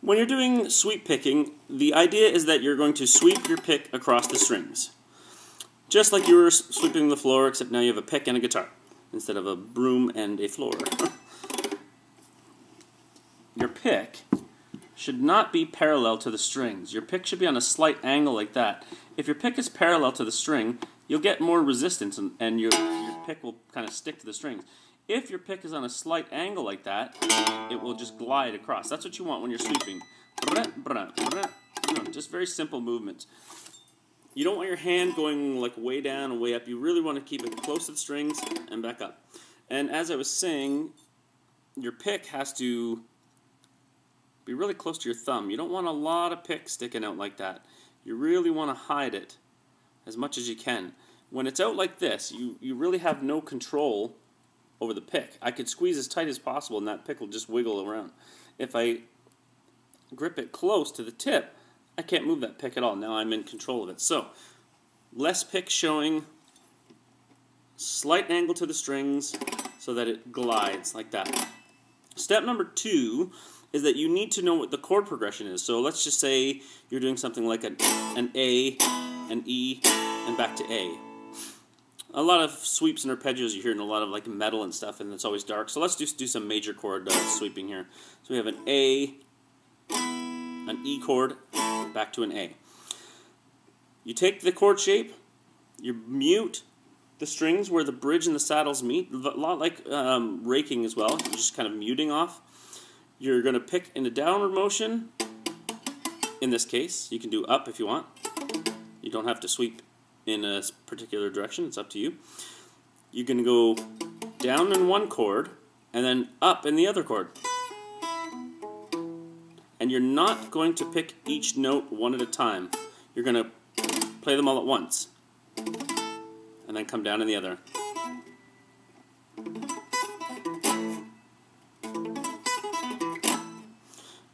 When you're doing sweep picking, the idea is that you're going to sweep your pick across the strings. Just like you were sweeping the floor, except now you have a pick and a guitar, instead of a broom and a floor. your pick should not be parallel to the strings. Your pick should be on a slight angle like that. If your pick is parallel to the string, you'll get more resistance and, and your, your pick will kind of stick to the strings. If your pick is on a slight angle like that, it will just glide across. That's what you want when you're sweeping. Just very simple movements. You don't want your hand going like way down and way up. You really want to keep it close to the strings and back up. And as I was saying, your pick has to be really close to your thumb. You don't want a lot of pick sticking out like that. You really want to hide it as much as you can. When it's out like this, you, you really have no control over the pick. I could squeeze as tight as possible and that pick will just wiggle around. If I grip it close to the tip, I can't move that pick at all. Now I'm in control of it. So, less pick showing, slight angle to the strings so that it glides like that. Step number two is that you need to know what the chord progression is. So let's just say you're doing something like an, an A, an E, and back to A a lot of sweeps and arpeggios you hear in a lot of like metal and stuff, and it's always dark. So let's just do some major chord uh, sweeping here. So we have an A, an E chord, back to an A. You take the chord shape, you mute the strings where the bridge and the saddles meet, a lot like um, raking as well. You're just kind of muting off. You're going to pick in a downward motion. In this case, you can do up if you want. You don't have to sweep in a particular direction. It's up to you. You can go down in one chord and then up in the other chord. And you're not going to pick each note one at a time. You're going to play them all at once. And then come down in the other.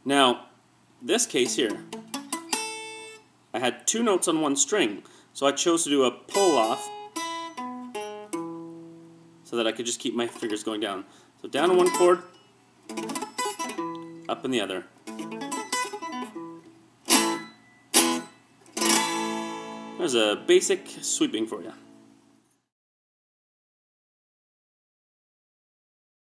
Now, this case here, I had two notes on one string. So I chose to do a pull off so that I could just keep my fingers going down. So down in one chord, up in the other. There's a basic sweeping for you.